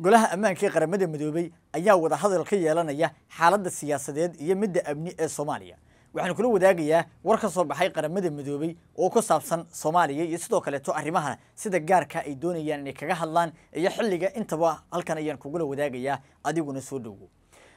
golaha ammaanka qaramada midoobey ayaa wadahadal ka yeelanaya xaaladda siyaasadeed iyo midda amni ee soomaaliya. Waxaanu kula wadaagayaa war ka soo baxay qaramada midoobey oo ku saabsan soomaaliya iyo sidoo kaleeto arrimaha sida gaarka ay doonayaan inay kaga hadlaan iyo xilliga intaba halkan ayaan kugula wadaagayaa adiguna soo dhowo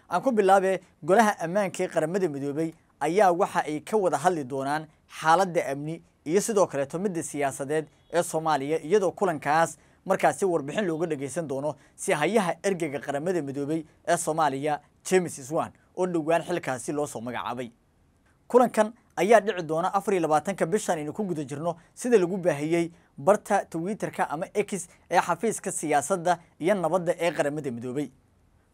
aan ku bilaabe golaha ammaanka qaramada midoobey ayaa waxa ay ka wada hadli doonaan xaaladda amni iyo sidoo kaleeto midda siyaasadeed ee soomaaliya iyadoo kulankaas markaasi warbixin looga dhagaysan doono si hayaha ergeyga qaramada midoobey ee soomaaliya james swan oo dhowaan xilkaasi loo soo magacaabay. Kulankan ayaa dhici doona afar iyo labaatanka bishan aynu ku guda jirno sida lagu baahiyey barta twitterka ama x ee xafiiska siyaasadda iyo nabadda ee qaramada midoobey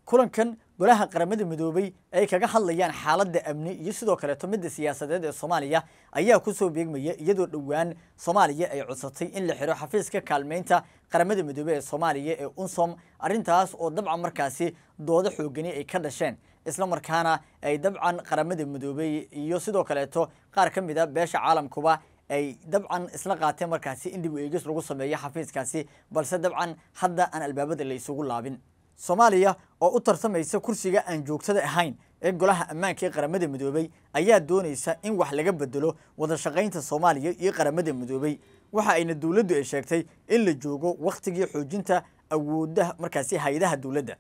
kulankan golaha qaramada midoobey ay kaga hadlayaan xaaladda amni iyo sidoo kaleeto midda siyaasadeed ee soomaaliya ayaa ku soo beegmaya iyadoo dhowaan soomaaliya ay codsatay in la xiro xafiiska kaalmeynta qaramada midoobey ee soomaaliya ee unsom arrintaas oo dabcan markaasi doodo xoogani ay ka dhasheen isla markaana ay dabcan qaramada midoobey iyo sidoo kaleeto qaar ka mid a beesha caalamkuba ay dabcan isla qaateen markaasi in dib u eegis lagu sameeyo xafiiskaasi balse dabcan hadda aan albaabada la isugu laabin soomaaliya oo u tartamaysa kursiga aan joogtada ahayn ee golaha ammaanka ee qaramada midoobey ayaa doonaysa in wax laga bedelo wada shaqaynta soomaaliya iyo qaramada midoobey waxa ayna dowladdu ay sheegtay in la joogo wakhtigii xoojinta awoodaha markaasi hay'adaha dowladda.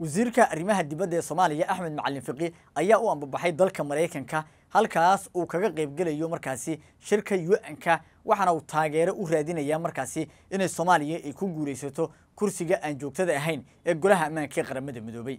Wasiirka arrimaha dibadda ee soomaaliya axmed macalin fiqi ayaa u ambabaxay dalka maraykanka halkaas uu kaga qaybgelayo markaasi shirka u-n-ka waxaana uu taageero u raadinayaa markaasi inay soomaaliya ay ku guulaysato kursiga aan joogtada ahayn ee golaha ammaanka ee qaramada midoobey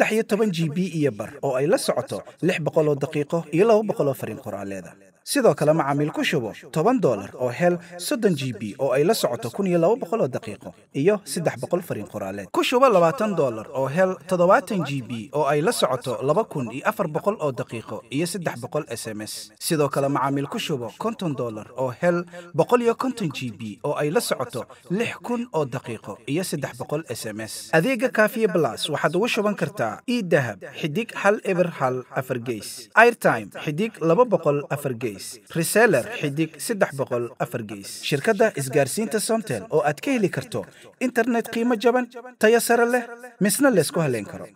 saddex iyo toban g b iyo bar oo ay la socoto lix boqol oo daqiiqo iyo laba boqol oo fariin qoraaleeda sidoo kale macaamiil ku shubo toban dolar oo hel soddon g b oo ay la socoto kun iyo laba boqol oo daqiiqo iyo saddex boqol fariin qoraaleed ku shubo labaatan dolar oo hel toddobaatan g b oo ay la socoto laba kun iyo afar boqol oo daqiiqo iyo saddex boqol s m s. Sidoo kale macaamiil ku shubo konton dolar oo hel boqol iyo konton g b oo ay la socoto lix kun oo daqiiqo iyo saddex boqol s m s. Adeega kaafiye blas waxaad ugu shuban kartaa idahab xidig hal eber hal afar geys. Airtime xidig laba boqol afar geys. Reseller xidig saddex boqol afar geys. Shirkadda isgaarsiinta somtel oo aad ka heli karto internet qiimo jaban tayo sare leh misna laysku haleyn karo